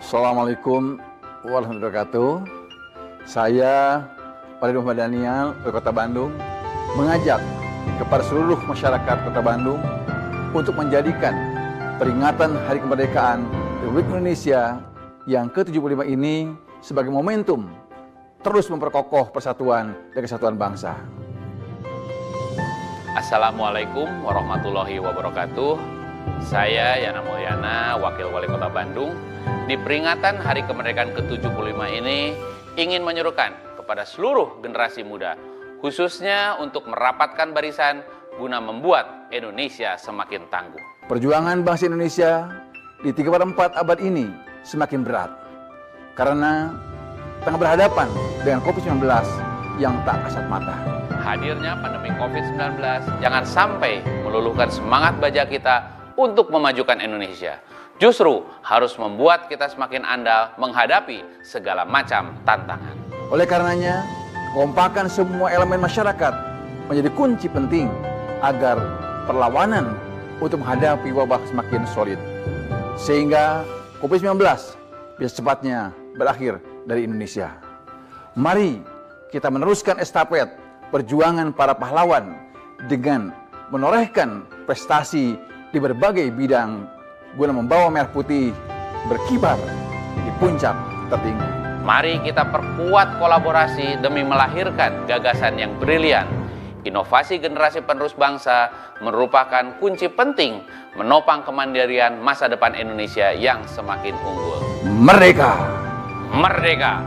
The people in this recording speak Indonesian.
Assalamualaikum warahmatullahi wabarakatuh. Saya Pak Muhammad Daniel dari Kota Bandung mengajak kepada seluruh masyarakat Kota Bandung untuk menjadikan peringatan Hari Kemerdekaan Republik Indonesia yang ke-75 ini sebagai momentum terus memperkokoh persatuan dan kesatuan bangsa. Assalamualaikum warahmatullahi wabarakatuh. Saya Yana Mulyana, Wakil Wali Kota Bandung. Di peringatan Hari Kemerdekaan ke-75 ini ingin menyerukan kepada seluruh generasi muda, khususnya untuk merapatkan barisan guna membuat Indonesia semakin tangguh. Perjuangan bangsa Indonesia di 3 per 4 abad ini semakin berat karena tengah berhadapan dengan COVID-19 yang tak kasat mata. Hadirnya pandemi COVID-19 jangan sampai meluluhkan semangat baja kita untuk memajukan Indonesia. Justru harus membuat kita semakin andal menghadapi segala macam tantangan. Oleh karenanya, kekompakan semua elemen masyarakat menjadi kunci penting agar perlawanan untuk menghadapi wabah semakin solid. Sehingga COVID-19 bisa cepatnya berakhir dari Indonesia. Mari kita meneruskan estafet perjuangan para pahlawan dengan menorehkan prestasi di berbagai bidang guna membawa merah putih berkibar di puncak tertinggi. Mari kita perkuat kolaborasi demi melahirkan gagasan yang brilian. Inovasi generasi penerus bangsa merupakan kunci penting menopang kemandirian masa depan Indonesia yang semakin unggul. Merdeka! Merdeka!